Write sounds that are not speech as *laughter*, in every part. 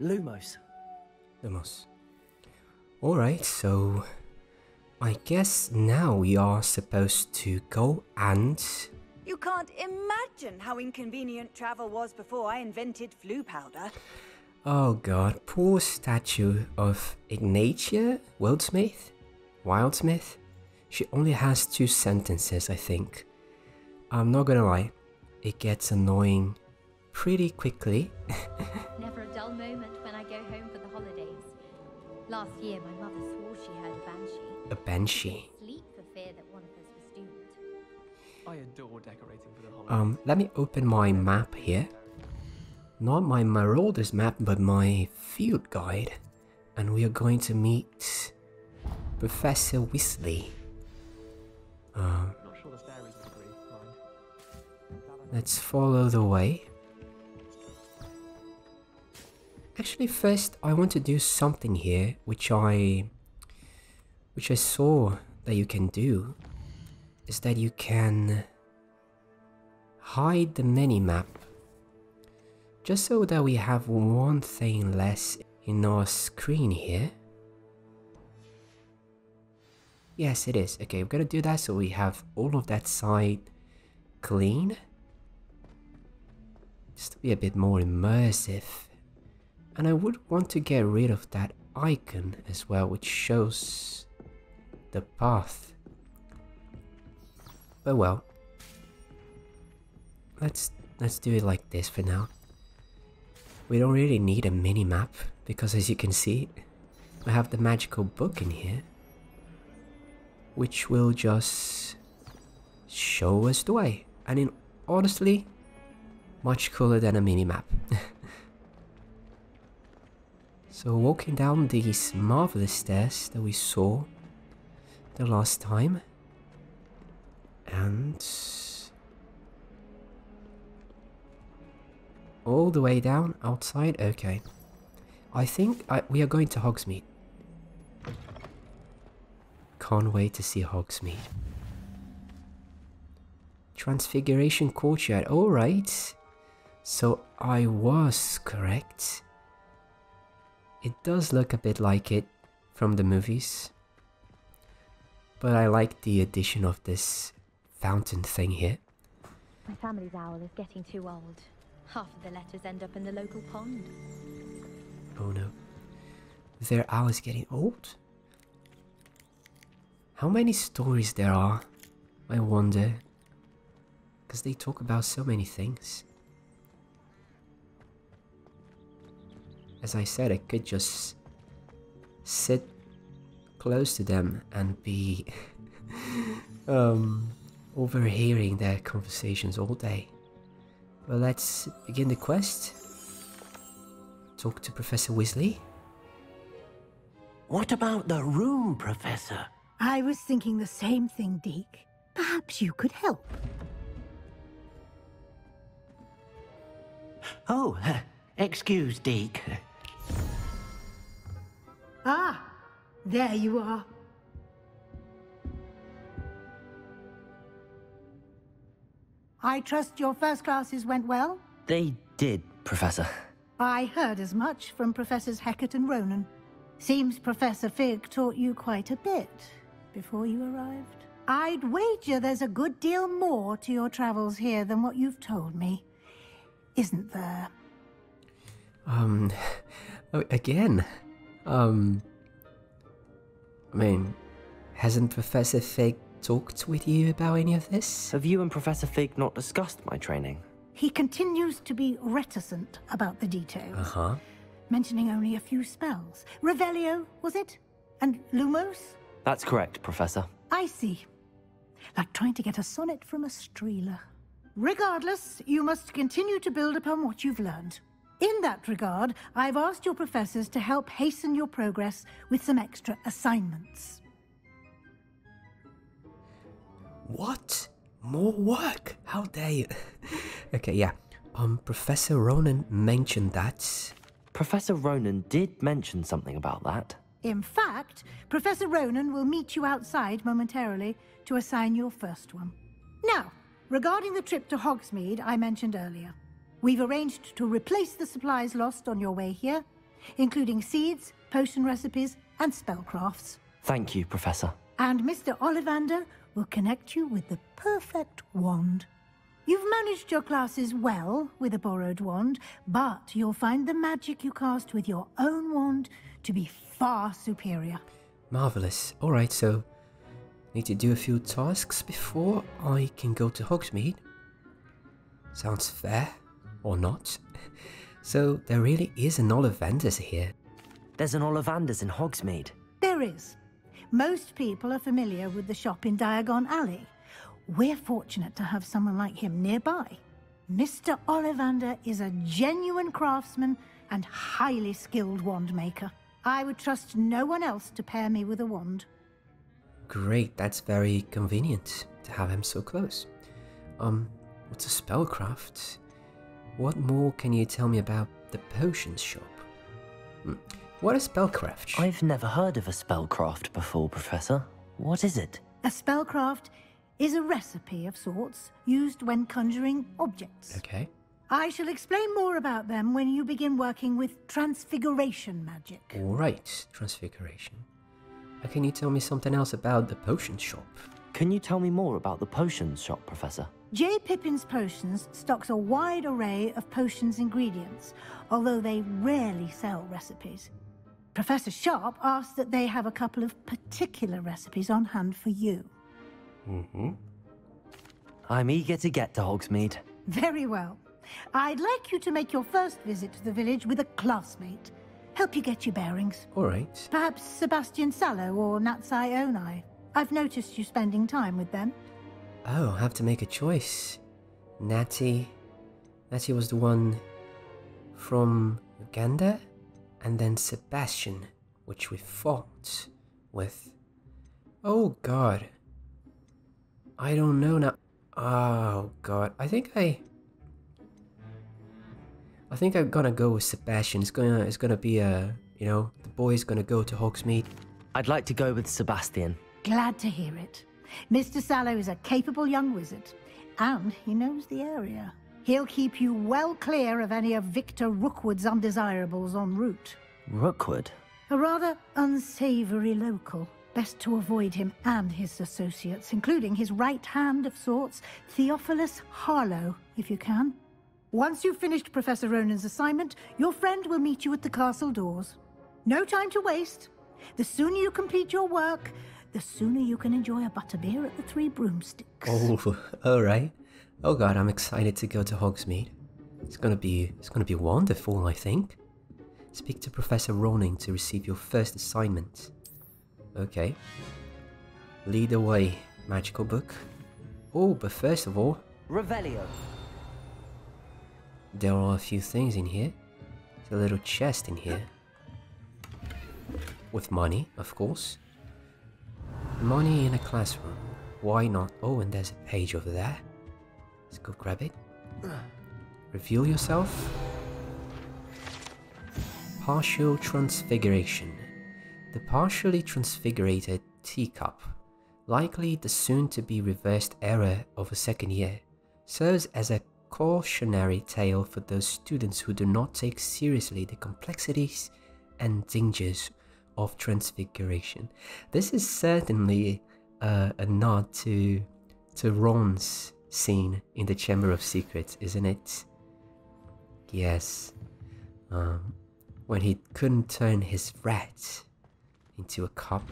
Lumos. Lumos. Alright, so I guess now we are supposed to go and You can't imagine how inconvenient travel was before I invented Floo powder. Oh god, poor statue of Ignatia Wildsmith? Wildsmith? She only has two sentences, I think. I'm not gonna lie, it gets annoying pretty quickly. Never a dull moment when I go home for the holidays. Last year, my mother swore she heard a banshee. A banshee. Sleep for fear that one of us was doomed. I adore decorating for the holidays. Um, let me open my map here. Not my Marauders map, but my field guide. And we are going to meet Professor Weasley. Um, Not sure the fairies would agree. Let's follow the way. Actually, first I want to do something here, which I, which I saw that you can do, is that you can hide the mini-map, just so that we have one thing less in our screen here. Yes, it is. Okay, we're gonna do that so we have all of that side clean. Just to be a bit more immersive. And I would want to get rid of that icon as well, which shows the path. But well, let's let's do it like this for now. We don't really need a mini map because, as you can see, we have the magical book in here, which will just show us the way. And in honestly, much cooler than a mini map. *laughs* so walking down these marvelous stairs that we saw the last time, and all the way down outside. Okay, I think I, we are going to Hogsmeade. Can't wait to see Hogsmeade. Transfiguration Courtyard. Alright. So I was correct. It does look a bit like it from the movies. But I like the addition of this fountain thing here. My family's owl is getting too old. Half of the letters end up in the local pond. Oh no. Their owl is getting old? How many stories there are? I wonder. Because they talk about so many things. As I said, I could just sit close to them and be *laughs* um, overhearing their conversations all day. Well, let's begin the quest. Talk to Professor Weasley. What about the room, Professor? I was thinking the same thing, Deek. Perhaps you could help. Oh, *laughs* excuse, Deek. Ah, there you are. I trust your first classes went well? They did, Professor. I heard as much from Professors Hecat and Ronen. Seems Professor Fig taught you quite a bit before you arrived. I'd wager there's a good deal more to your travels here than what you've told me. Isn't there? Um, *laughs* oh, again, um, I mean, hasn't Professor Fig talked with you about any of this? Have you and Professor Fig not discussed my training? He continues to be reticent about the details, Uh huh. mentioning only a few spells. Revelio, was it? And Lumos? That's correct, Professor. I see. Like trying to get a sonnet from a streeler. Regardless, you must continue to build upon what you've learned. In that regard, I've asked your professors to help hasten your progress with some extra assignments. What? More work? How dare you? *laughs* okay, yeah. Um, Professor Ronen mentioned that. Professor Ronen did mention something about that. In fact, Professor Ronen will meet you outside momentarily to assign your first one. Now, regarding the trip to Hogsmeade I mentioned earlier, we've arranged to replace the supplies lost on your way here including seeds, potion recipes, and spellcrafts. Thank you, Professor. And Mr. Ollivander will connect you with the perfect wand. You've managed your classes well with a borrowed wand, but you'll find the magic you cast with your own wand to be far superior. Marvelous. Alright, so need to do a few tasks before I can go to Hogsmeade. Sounds fair, or not. So there really is an Ollivanders here. There's an Ollivanders in Hogsmeade. There is. Most people are familiar with the shop in Diagon Alley. We're fortunate to have someone like him nearby. Mr. Ollivander is a genuine craftsman and highly skilled wand maker. I would trust no one else to pair me with a wand. Great, that's very convenient to have him so close. Um, what's a spellcraft? What more can you tell me about the potions shop? Hmm, What is spellcraft? I've never heard of a spellcraft before, Professor. What is it? A spellcraft is a recipe of sorts used when conjuring objects. Okay. I shall explain more about them when you begin working with transfiguration magic. Alright, transfiguration. Uh, can you tell me something else about the potion shop? Can you tell me more about the potions shop, Professor? J. Pippin's Potions stocks a wide array of potions ingredients, although they rarely sell recipes. Professor Sharp asked that they have a couple of particular recipes on hand for you. Mm-hmm. I'm eager to get to Hogsmeade. Very well. I'd like you to make your first visit to the village with a classmate. Help you get your bearings. Alright. Perhaps Sebastian Sallow or Natsai Onai. I've noticed you spending time with them. Oh, I have to make a choice. Natty. Natty was the one from Uganda, and then Sebastian, which we fought with. Oh god. I don't know now. Oh god. I think I. I think I'm gonna go with Sebastian. It's gonna it's gonna be a you know, the boy's gonna go to Hogsmeade. I'd like to go with Sebastian. Glad to hear it. Mr. Sallow is a capable young wizard, and he knows the area. He'll keep you well clear of any of Victor Rookwood's undesirables en route. Rookwood? A rather unsavory local. Best to avoid him and his associates, including his right hand of sorts, Theophilus Harlow, if you can. Once you've finished Professor Ronen's assignment, your friend will meet you at the castle doors. No time to waste. The sooner you complete your work, the sooner you can enjoy a butterbeer at the Three Broomsticks. Oh, *laughs* alright. Oh god, I'm excited to go to Hogsmeade. It's gonna be it's gonna be wonderful, I think. Speak to Professor Ronen to receive your first assignment. Okay. Lead the way, magical book. Oh, but first of all, Revelio. there are a few things in here. There's a little chest in here. With money, of course. Money in a classroom. Why not? Oh, and there's a page over there. Let's go grab it. Reveal yourself. Partial transfiguration. The partially transfigurated teacup, likely the soon to be reversed error of a second year, serves as a cautionary tale for those students who do not take seriously the complexities and dangers of transfiguration. This is certainly uh, a nod to to Ron's scene in the Chamber of Secrets, isn't it? Yes. Um, when he couldn't turn his rat into a cup,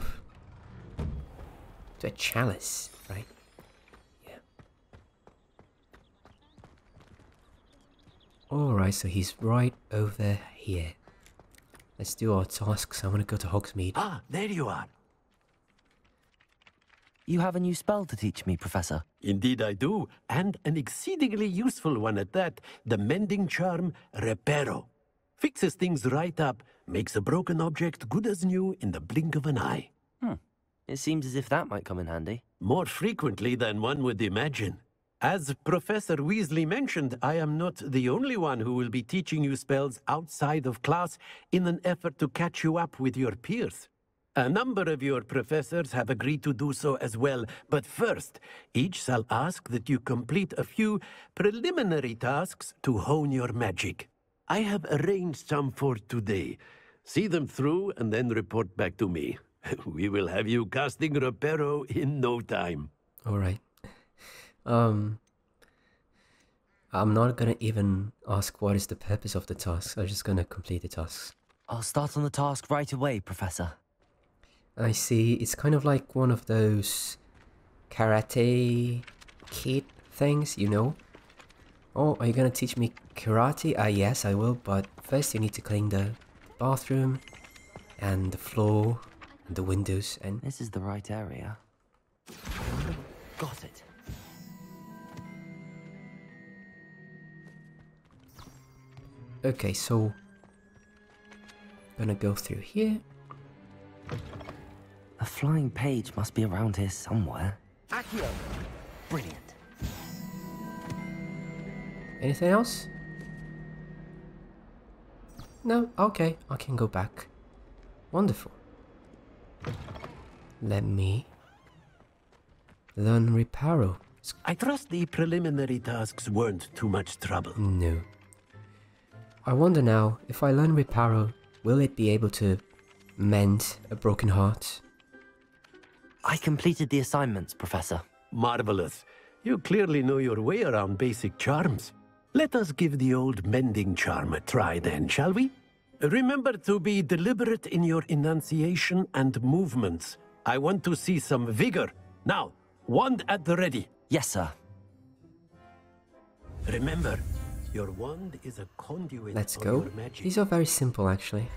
to a chalice, right? Yeah. Alright, so he's right over here. Let's do our tasks. I want to go to Hogsmeade. Ah, there you are. You have a new spell to teach me, Professor. Indeed, I do, and an exceedingly useful one at that the mending charm Reparo. Fixes things right up, makes a broken object good as new in the blink of an eye. Hmm. It seems as if that might come in handy. More frequently than one would imagine. As Professor Weasley mentioned, I am not the only one who will be teaching you spells outside of class in an effort to catch you up with your peers. A number of your professors have agreed to do so as well, but first, each shall ask that you complete a few preliminary tasks to hone your magic. I have arranged some for today. See them through and then report back to me. *laughs* we will have you casting Reparo in no time. All right. Um, I'm not gonna even ask what is the purpose of the task. I'm just gonna complete the task. I'll start on the task right away, Professor. I see. It's kind of like one of those karate kid things, you know? Oh, are you gonna teach me karate? Ah, yes, I will, but first you need to clean the bathroom and the floor and the windows and This is the right area. Got it. Okay, so gonna go through here. A flying page must be around here somewhere. Accio! Brilliant. Anything else? No, okay, I can go back. Wonderful. Let me learn Reparo. I trust the preliminary tasks weren't too much trouble. No. I wonder now, if I learn Reparo, will it be able to mend a broken heart? I completed the assignments, Professor. Marvelous. You clearly know your way around basic charms. Let us give the old mending charm a try then, shall we? Remember to be deliberate in your enunciation and movements. I want to see some vigor. Now, wand at the ready. Yes, sir. Remember, your wand is a conduit Let's go. These are very simple actually.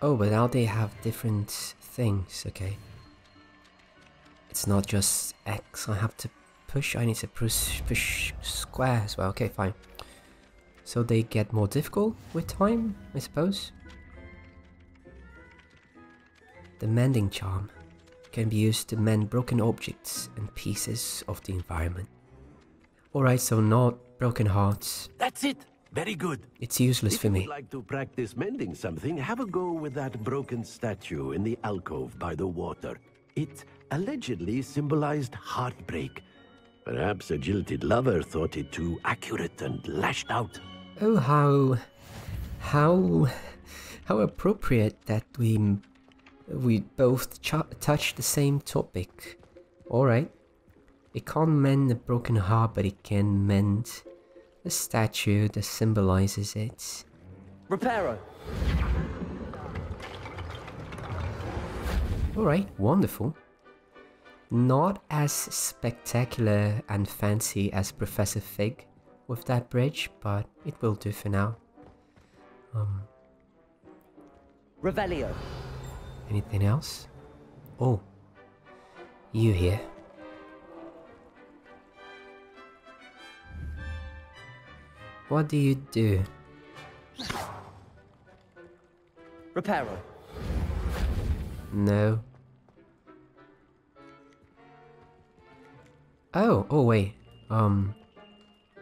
Oh, but now they have different things, okay. It's not just X, I have to push, I need to push, push square as well, okay, fine. So they get more difficult with time, I suppose. The mending charm can be used to mend broken objects and pieces of the environment. Alright, so not broken hearts. That's it. Very good. It's useless if for me. would like to practice mending something, have a go with that broken statue in the alcove by the water. It allegedly symbolized heartbreak. Perhaps a jilted lover thought it too accurate and lashed out. Oh, how, how, how appropriate that we we both ch- touch the same topic. All it can't mend a broken heart, but it can mend a statue that symbolizes it. Reparo! All right, wonderful. Not as spectacular and fancy as Professor Fig with that bridge, but it will do for now. Um, Revelio! Anything else? Oh, you here. What do you do? Reparo! No. Oh, oh wait. Um,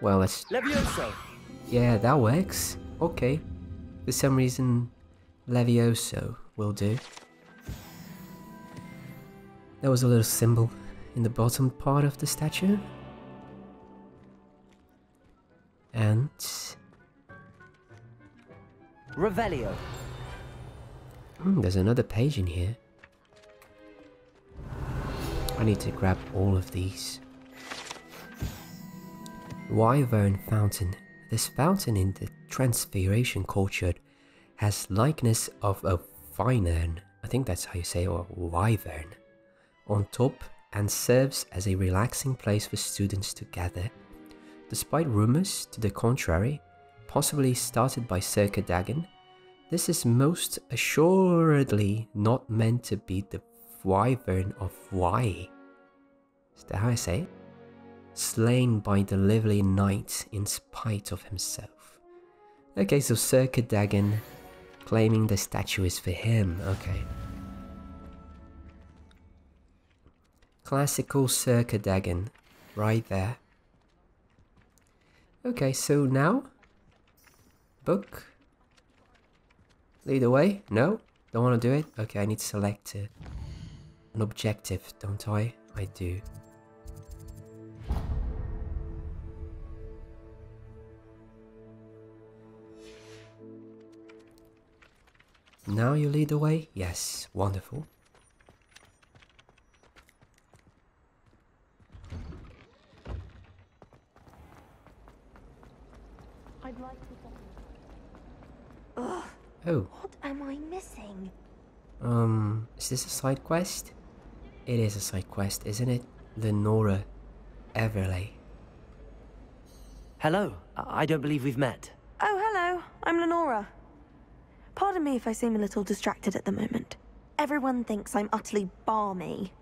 well, let's. Levioso! Yeah, that works. Okay. For some reason, Levioso will do. There was a little symbol in the bottom part of the statue. And Revelio! hmm, there's another page in here. I need to grab all of these. Wyvern Fountain. This fountain in the Transfiguration culture has likeness of a vinern, I think that's how you say it, or wyvern, on top and serves as a relaxing place for students to gather. Despite rumors to the contrary, possibly started by Sir Cadogan, this is most assuredly not meant to be the wyvern of Wye. Is that how I say it? Slain by the lively knight in spite of himself. Okay, so Sir Cadogan claiming the statue is for him. Okay. Classical Sir Cadogan, right there. Okay, so now, book, lead the way, no, don't want to do it, okay, I need to select uh, an objective, don't I? I do. Now you lead the way? Yes, wonderful. I'd like to Oh, What am I missing? um, is this a side quest? It is a side quest, isn't it? Lenora Everleigh. Hello. I I don't believe we've met. Oh, hello. I'm Lenora. Pardon me if I seem a little distracted at the moment. Everyone thinks I'm utterly balmy.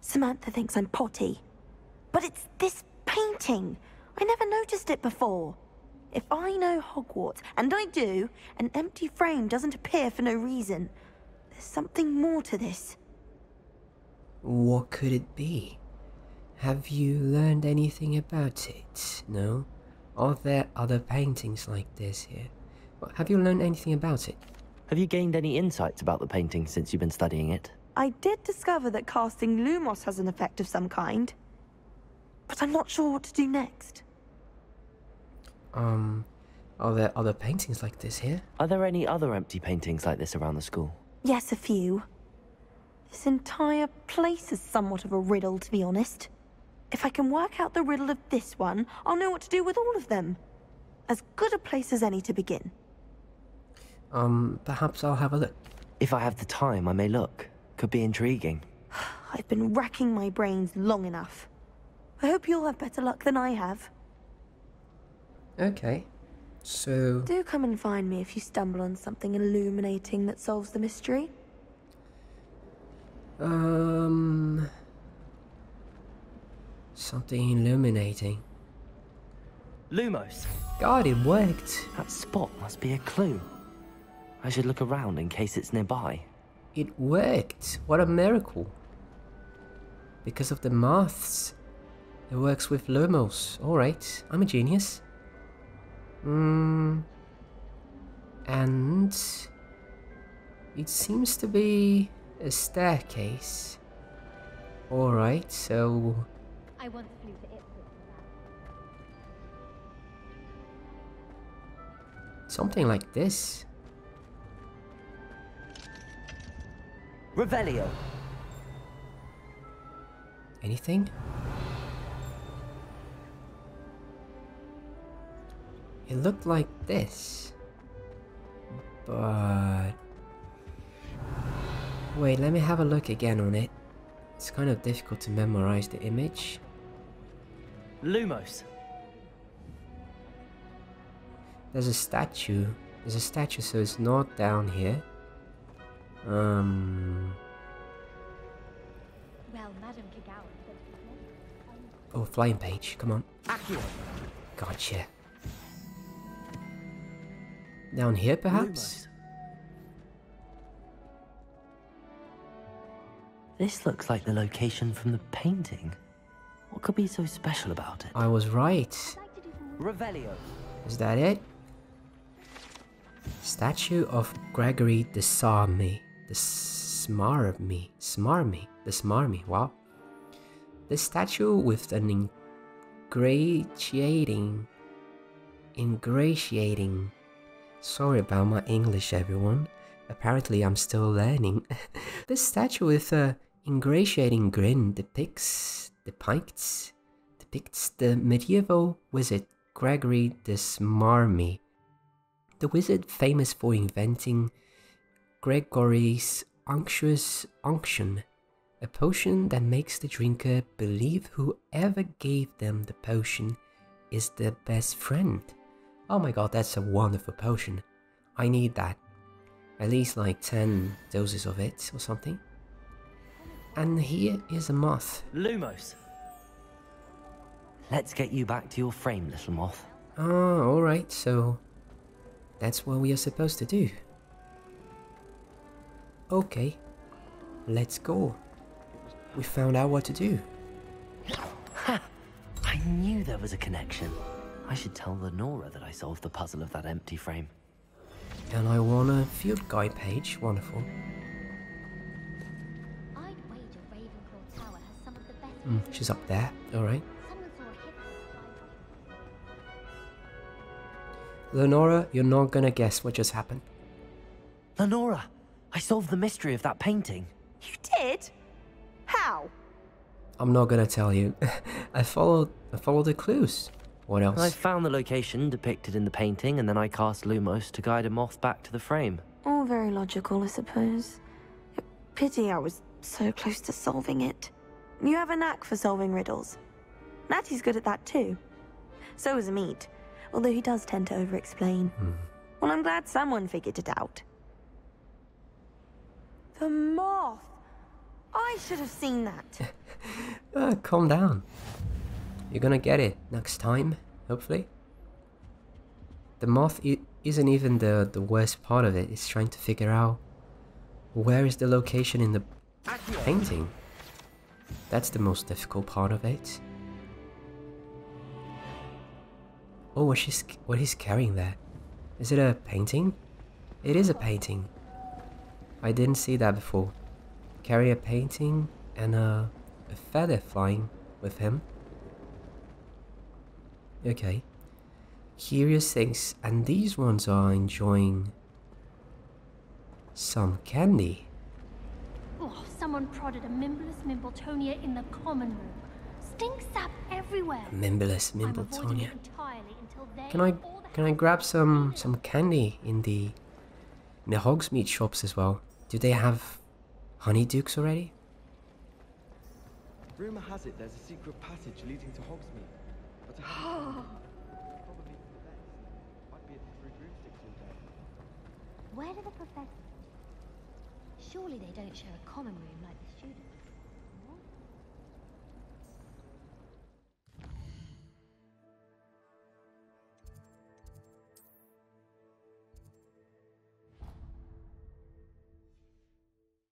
Samantha thinks I'm potty. But it's this painting. I never noticed it before. If I know Hogwarts, and I do, an empty frame doesn't appear for no reason. There's something more to this. What could it be? Have you learned anything about it? No? Are there other paintings like this here? Have you learned anything about it? Have you gained any insights about the painting since you've been studying it? I did discover that casting Lumos has an effect of some kind. But I'm not sure what to do next. Um, are there other paintings like this here? Are there any other empty paintings like this around the school? Yes, a few. This entire place is somewhat of a riddle, to be honest. If I can work out the riddle of this one, I'll know what to do with all of them. As good a place as any to begin. Um, perhaps I'll have a look. If I have the time, I may look. Could be intriguing. *sighs* I've been racking my brains long enough. I hope you'll have better luck than I have. Okay. So, Do come and find me if you stumble on something illuminating that solves the mystery. um, something illuminating. Lumos. God, it worked. That spot must be a clue. I should look around in case it's nearby. It worked. What a miracle. Because of the maths. It works with Lumos. Alright, I'm a genius. Hmm. And it seems to be a staircase. Alright, so I once flew to Ipswich. something like this. Revelio. Anything? It looked like this. But... Wait, let me have a look again on it. It's kind of difficult to memorize the image. Lumos. There's a statue. There's a statue, so it's not down here. Um... Well, Madame Kogawa said she's meant Oh, flying page, come on. Accio. Gotcha. Down here, perhaps? This looks like the location from the painting. What could be so special about it? I was right. like to do some Revelio. Is that it? Statue of Gregory the Smarmy. The Smarmy. Smarmy. The Smarmy. Wow. The statue with an ingratiating. Ingratiating. Sorry about my English, everyone. Apparently, I'm still learning. *laughs* this statue with a ingratiating grin depicts depicts depicts the medieval wizard Gregory the Smarmy, the wizard famous for inventing Gregory's unctuous unction, a potion that makes the drinker believe whoever gave them the potion is their best friend. Oh my god, that's a wonderful potion. I need that. At least like 10 doses of it or something. And here is a moth. Lumos. Let's get you back to your frame, little moth. Ah, alright, so that's what we are supposed to do. Okay, let's go. We found out what to do. Ha! I knew there was a connection. I should tell Lenora that I solved the puzzle of that empty frame. And I won a field guide page. Wonderful. I'd wager Ravenclaw Tower has some of the best. Mm, she's up there. Alright. Someone saw a hidden Lenora, you're not gonna guess what just happened. Lenora! I solved the mystery of that painting. You did? How? I'm not gonna tell you. *laughs* I followed I followed the clues. What else? I found the location depicted in the painting, and then I cast Lumos to guide a moth back to the frame. All very logical, I suppose. Pity I was so close to solving it. You have a knack for solving riddles. Natty's good at that too. So is Amit, although he does tend to over-explain. Well, I'm glad someone figured it out. The moth! I should have seen that. Ah, *laughs* calm down. You're gonna get it next time, hopefully. The moth isn't even the, the worst part of it. It's trying to figure out where is the location in the painting. That's the most difficult part of it. Oh, what she's what he's carrying there? Is it a painting? It is a painting. I didn't see that before. Carry a painting and a, a feather flying with him. Okay. Curious things, and these ones are enjoying some candy. Oh, someone prodded a Mimbulus Mimbletonia in the common room. Stink sap everywhere. Mimbulus I'm Mimbletonia. it entirely until they Can I can I grab some some candy in the in the Hogsmeade shops as well? Do they have honeydukes already? Rumor has it there's a secret passage leading to Hogsmeade. Probably the best. I'd be at three broomsticks *gasps* all day. Where do the professors? Surely they don't share a common room like